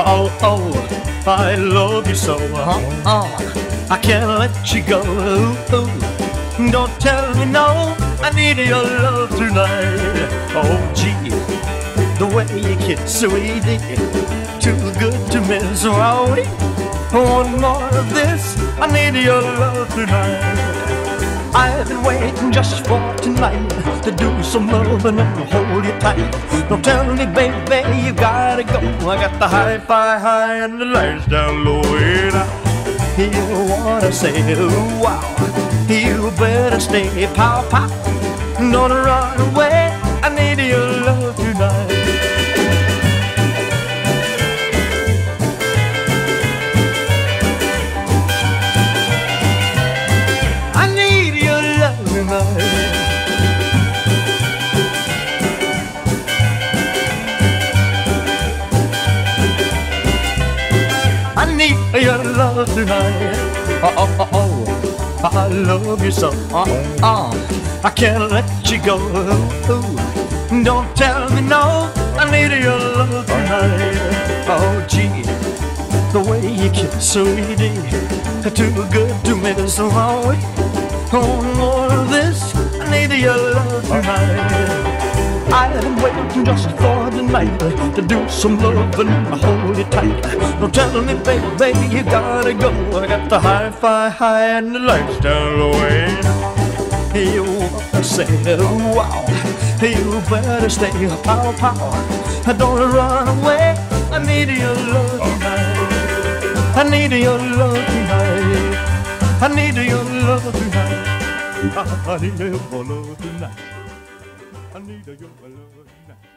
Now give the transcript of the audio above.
Oh, oh, I love you so. Oh, oh, I can't let you go. Ooh, ooh. Don't tell me no, I need your love tonight. Oh, gee, the way you kiss, sweetie, too good to miss. Oh, one more of this, I need your love tonight. I've been waiting just for tonight to do some loving and hold you tight. Don't tell me, baby, you gotta go. I got the hi-fi high and the lights down low. And I hear what say, ooh, wow. You better stay, pow, pow. Don't run away. I need your need your love tonight. Oh, oh, oh, oh. I love you so. Uh, uh. I can't let you go. Ooh. Don't tell me no. I need your love tonight. Oh, gee. The way you kiss, sweetie. Too good to miss. Oh, more of this. I need your love tonight. Been waiting just for the night to do some loving hold you tight. Don't tell me, baby, you gotta go. I got the hi-fi high and the lights down. And you say, wow, you better stay, pow, pow. I don't run away. I need your love tonight. I need your love tonight. I need your love tonight. I need your love tonight. I need your love tonight.